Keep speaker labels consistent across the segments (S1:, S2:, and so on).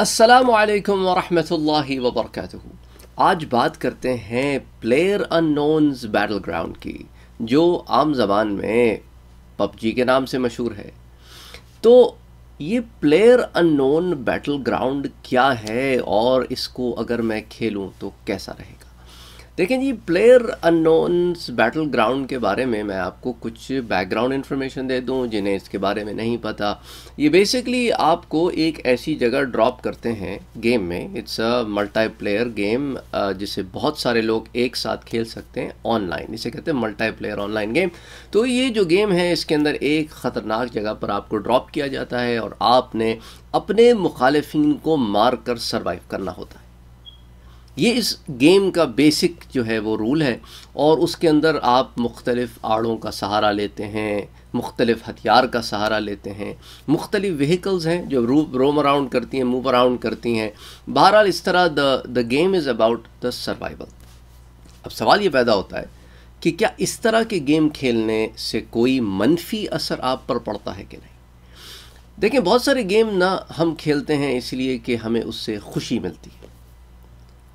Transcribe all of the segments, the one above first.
S1: असलकम वरहमतुल्लाहि वबरकातुहू आज बात करते हैं प्लेयर अननोन्स बैटल ग्राउंड की, जो आम जबान में पबजी के नाम से मशहूर है। तो ये प्लेयर अननोन बैटल ग्राउंड क्या है और इसको अगर मैं खेलूं तो कैसा रहेगा? देखें जी प्लेयर अननोन्स बैटल ग्राउंड के बारे में मैं आपको कुछ बैकग्राउंड इन्फॉर्मेशन दे दूँ, जिन्हें इसके बारे में नहीं पता। ये बेसिकली आपको एक ऐसी जगह ड्रॉप करते हैं गेम में। It's a multiplayer game जिसे बहुत सारे लोग एक साथ खेल सकते हैं ऑनलाइन इसे कहते हैं मल्टी प्लेयर ऑनलाइन गेम तो ये जो गेम है, इसके अंदर एक ख़तरनाक जगह पर आपको ड्रॉप किया जाता है और आपने अपने मुखालफी को मार कर सर्वाइव करना होता है। ये इस गेम का बेसिक जो है वो रूल है और उसके अंदर आप मुख्तलिफ़ आड़ों का सहारा लेते हैं, मुख्तलिफ़ हथियार का सहारा लेते हैं, मुख्तलिफ़ व्हीकल्स हैं जो रू रोम अराउंड करती हैं मूव अराउंड करती हैं। बहरहाल इस तरह the the game is about the survival अब सवाल ये पैदा होता है कि क्या इस तरह के गेम खेलने से कोई मनफी असर आप पर पड़ता है कि नहीं? देखें बहुत सारे गेम ना हम खेलते हैं इसलिए कि हमें उससे खुशी मिलती है।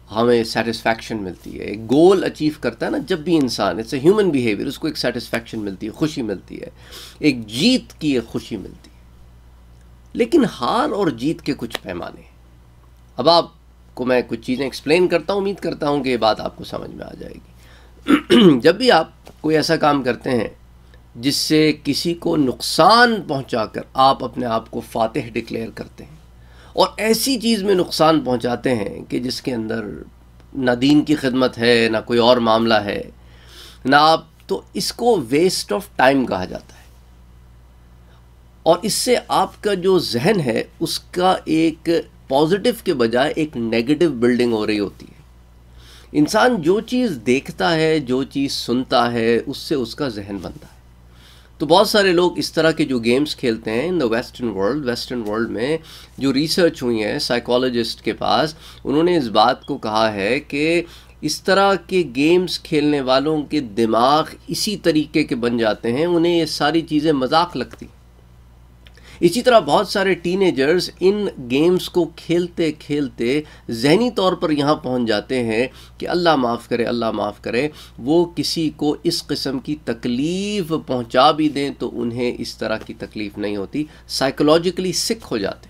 S1: हमें सेटिस्फैक्शन मिलती है। एक गोल अचीव करता है ना, जब भी इंसान इट्स ए ह्यूमन बिहेवियर उसको एक सेटिस्फैक्शन मिलती है, खुशी मिलती है। एक जीत की एक खुशी मिलती है। लेकिन हार और जीत के कुछ पैमाने अब आपको मैं कुछ चीज़ें एक्सप्लेन करता हूँ, उम्मीद करता हूँ कि ये बात आपको समझ में आ जाएगी। जब भी आप कोई ऐसा काम करते हैं, जिससे किसी को नुकसान पहुंचाकर आप अपने आप को फातह डिक्लेयर करते हैं और ऐसी चीज़ में नुकसान पहुंचाते हैं कि जिसके अंदर ना दीन की खिदमत है, ना कोई और मामला है, ना आप तो इसको वेस्ट ऑफ़ टाइम कहा जाता है। और इससे आपका जो जहन है, उसका एक पॉजिटिव के बजाय एक नेगेटिव बिल्डिंग हो रही होती है। इंसान जो चीज़ देखता है, जो चीज़ सुनता है, उससे उसका जहन बनता है। तो बहुत सारे लोग इस तरह के जो गेम्स खेलते हैं in the western world western world में जो रिसर्च हुई है साइकोलॉजिस्ट के पास, उन्होंने इस बात को कहा है कि इस तरह के गेम्स खेलने वालों के दिमाग इसी तरीके के बन जाते हैं, उन्हें ये सारी चीज़ें मज़ाक लगती। इसी तरह बहुत सारे टीनेजर्स इन गेम्स को खेलते खेलते जहनी तौर पर यहाँ पहुँच जाते हैं कि अल्लाह माफ़ करे, अल्लाह माफ़ करे। वो किसी को इस किस्म की तकलीफ़ पहुँचा भी दें तो उन्हें इस तरह की तकलीफ़ नहीं होती। साइकोलॉजिकली सिक हो जाते।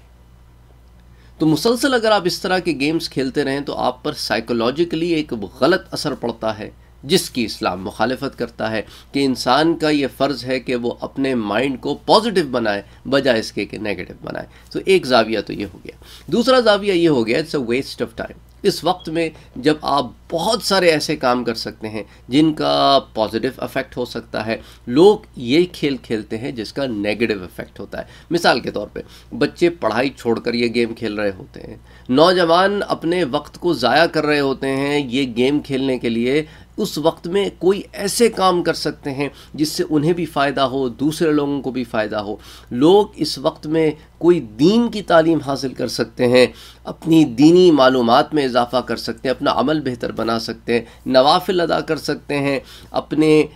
S1: तो मुसलसल अगर आप इस तरह के गेम्स खेलते रहें तो आप पर साइकोलॉजिकली एक गलत असर पड़ता है। जिसकी इस्लाम मुखालफत करता है कि इंसान का ये फ़र्ज़ है कि वो अपने माइंड को पॉजिटिव बनाए, बजाय इसके कि नेगेटिव बनाए। तो एक जाविया तो ये हो गया। दूसरा जाविया ये हो गया, it's a waste of time. इस वक्त में जब आप बहुत सारे ऐसे काम कर सकते हैं जिनका पॉजिटिव अफेक्ट हो सकता है। लोग ये खेल खेलते हैं जिसका नेगेटिव इफ़ेक्ट होता है। मिसाल के तौर पे, बच्चे पढ़ाई छोड़कर ये गेम खेल रहे होते हैं। नौजवान अपने वक्त को ज़ाया कर रहे होते हैं ये गेम खेलने के लिए। उस वक्त में कोई ऐसे काम कर सकते हैं जिससे उन्हें भी फ़ायदा हो, दूसरे लोगों को भी फ़ायदा हो। लोग इस वक्त में कोई दीन की तालीम हासिल कर सकते हैं, अपनी दीनी मालूम में इजाफ़ा कर सकते हैं, अपना अमल बेहतर बना सकते हैं, नवाफिल अदा कर सकते हैं, अपने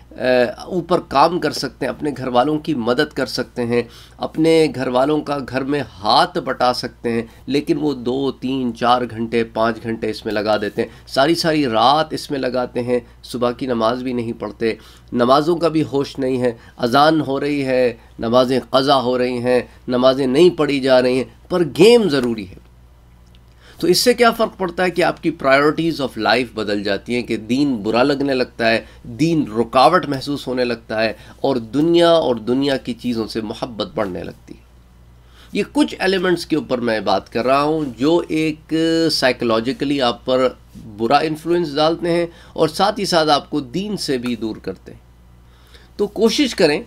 S1: ऊपर काम कर सकते हैं, अपने घर वालों की मदद कर सकते हैं, अपने घर वालों का घर में हाथ बटा सकते हैं, लेकिन वो दो, तीन, चार घंटे, पाँच घंटे इसमें लगा देते हैं। सारी सारी रात इसमें लगाते हैं, सुबह की नमाज़ भी नहीं पढ़ते, नमाज़ों का भी होश नहीं है, अजान हो रही है, नमाज़ें क़ज़ा हो रही हैं, नमाज़ें नहीं पढ़ी जा रही हैं, पर गेम ज़रूरी है। तो इससे क्या फ़र्क पड़ता है कि आपकी प्रायोरिटीज़ ऑफ़ लाइफ बदल जाती हैं, कि दीन बुरा लगने लगता है, दीन रुकावट महसूस होने लगता है, और दुनिया और दुनिया की चीज़ों से मोहब्बत बढ़ने लगती है। ये कुछ एलिमेंट्स के ऊपर मैं बात कर रहा हूँ, जो एक साइकोलॉजिकली आप पर बुरा इन्फ्लुएंस डालते हैं, और साथ ही साथ आपको दीन से भी दूर करते हैं। तो कोशिश करें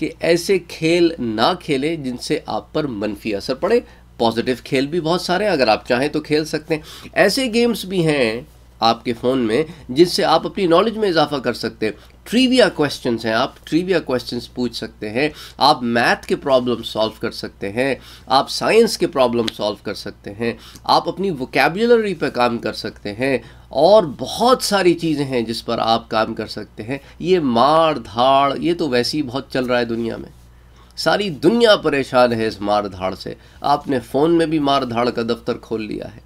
S1: कि ऐसे खेल ना खेलें जिनसे आप पर मनफी असर पड़े पॉजिटिव खेल भी बहुत सारे हैं, अगर आप चाहें तो खेल सकते हैं। ऐसे गेम्स भी हैं आपके फ़ोन में जिससे आप अपनी नॉलेज में इजाफा कर सकते हैं। ट्रीविया क्वेश्चंस हैं आप ट्रीविया क्वेश्चंस पूछ सकते हैं। आप मैथ के प्रॉब्लम सॉल्व कर सकते हैं। आप साइंस के प्रॉब्लम सॉल्व कर सकते हैं। आप अपनी वोकेबुलरी पर काम कर सकते हैं। और बहुत सारी चीज़ें हैं जिस पर आप काम कर सकते हैं। ये मार धाड़ ये तो वैसे ही बहुत चल रहा है दुनिया में। सारी दुनिया परेशान है इस मार धाड़ से। आपने फ़ोन में भी मार धाड़ का दफ्तर खोल लिया है।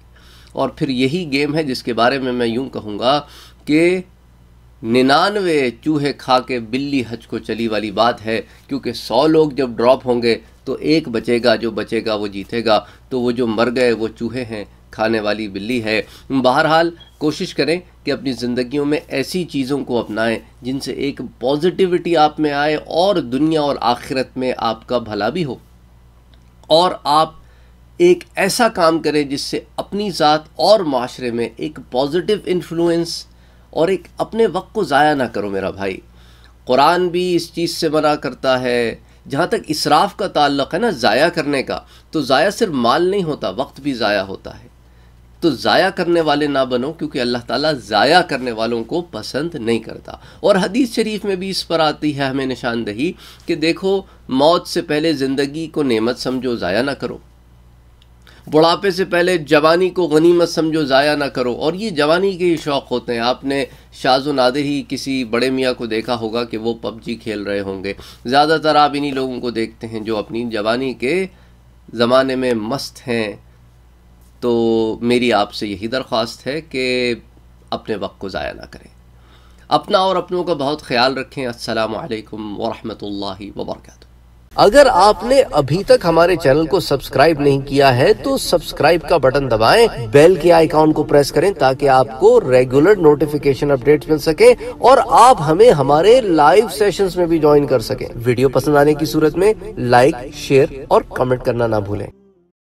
S1: और फिर यही गेम है जिसके बारे में मैं यूँ कहूँगा कि निन्यानवे चूहे खा के बिल्ली हज को चली वाली बात है, क्योंकि सौ लोग जब ड्रॉप होंगे तो एक बचेगा, जो बचेगा वो जीतेगा तो वो जो मर गए वो चूहे हैं खाने वाली बिल्ली है। बहरहाल, कोशिश करें कि अपनी ज़िंदगियों में ऐसी चीज़ों को अपनाएँ जिनसे एक पॉजिटिविटी आप में आए और दुनिया और आखिरत में आपका भला भी हो। और आप एक ऐसा काम करें जिससे अपनी ज़ात और माशरे में एक पॉजिटिव इन्फ्लुएंस और एक अपने वक्त को ज़ाया ना करो मेरा भाई। कुरान भी इस चीज़ से मना करता है, जहाँ तक इसराफ का ताल्लुक़ है ना, ज़ाया करने का तो ज़ाया सिर्फ़ माल नहीं होता, वक्त भी ज़ाया होता है। तो ज़ाया करने वाले ना बनो, क्योंकि अल्लाह ताला ज़ाया करने वालों को पसंद नहीं करता। और हदीस शरीफ में भी इस पर आती है हमें निशानदही कि देखो, मौत से पहले ज़िंदगी को नेमत समझो, ज़ाया ना करो। बुढ़ापे से पहले जवानी को गनीमत समझो, ज़ाया ना करो। और ये जवानी के ही शौक़ होते हैं। आपने शाज नादे ही किसी बड़े मियाँ को देखा होगा कि वो पबजी खेल रहे होंगे। ज़्यादातर आप इन्हीं लोगों को देखते हैं जो अपनी जवानी के ज़माने में मस्त हैं। तो मेरी आपसे यही दरख्वास्त है कि अपने वक्त को ज़ाया ना करें। अपना और अपनों का बहुत ख्याल रखें। असलकम वरहमल वर्का
S2: अगर आपने अभी तक हमारे चैनल को सब्सक्राइब नहीं किया है तो सब्सक्राइब का बटन दबाएँ, बेल के आइकॉन को प्रेस करें ताकि आपको रेगुलर नोटिफिकेशन अपडेट्स मिल सके और आप हमें हमारे लाइव सेशंस में भी ज्वाइन कर सकें। वीडियो पसंद आने की सूरत में लाइक शेयर और कमेंट करना ना भूलें।